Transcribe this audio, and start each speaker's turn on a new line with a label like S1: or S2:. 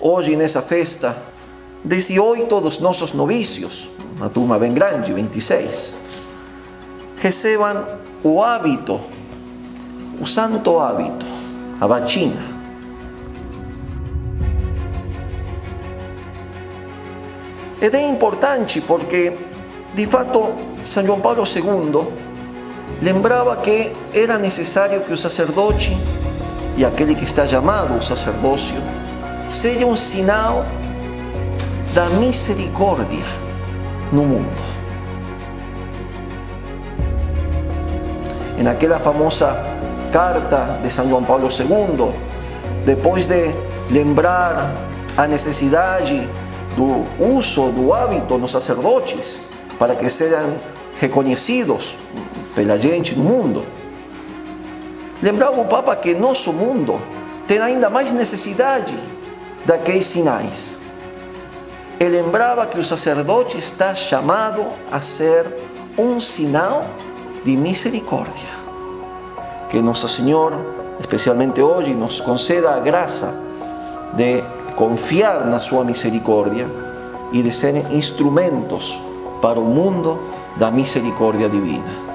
S1: hoje nessa festa, desde oito dos nossos novicios, uma turma bem grande, 26, recebam o hábito, o santo hábito, a batina. É bem importante porque, de fato, São João Paulo II lembrava que era necessário que o sacerdote e aquele que está chamado o sacerdócio seja um sinal da misericórdia no mundo. Em aquela famosa carta de São João Paulo II, depois de lembrar a necessidade do uso do hábito nos sacerdotes para que sejam reconhecidos pela gente no mundo, lembrava o Papa que nosso mundo tem ainda mais necessidade daqueles sinais. E lembrava que o sacerdote está chamado a ser um sinal de misericórdia. Que Nosso Senhor, especialmente hoje, nos conceda a graça de confiar na Sua misericórdia e de ser instrumentos para o mundo da misericórdia divina.